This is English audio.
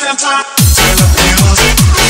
Let. Turn up the music.